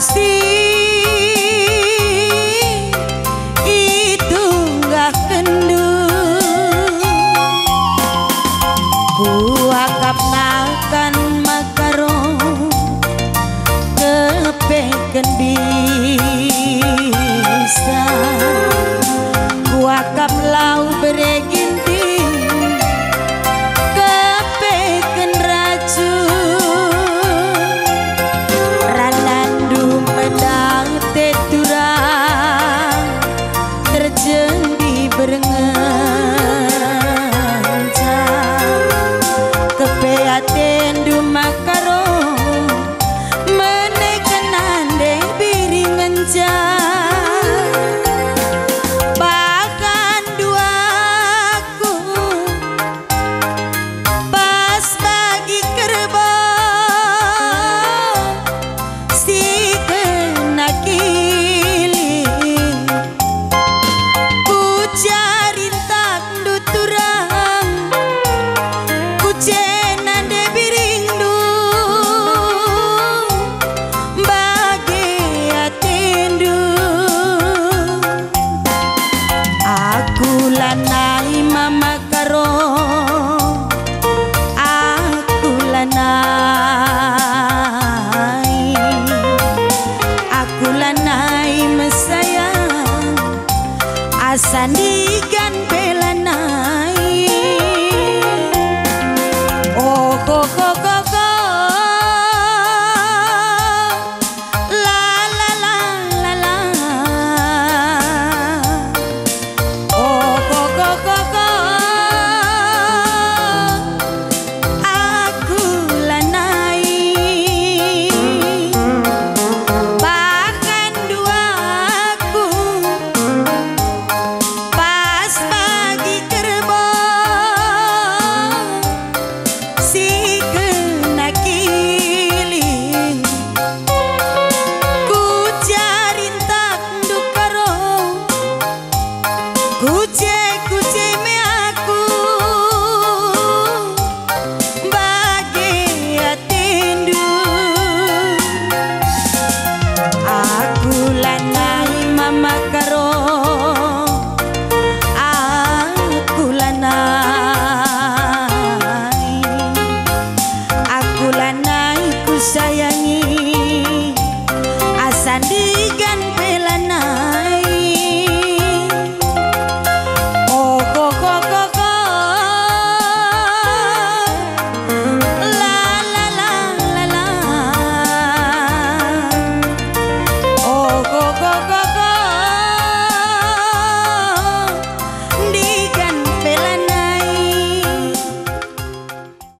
se Diga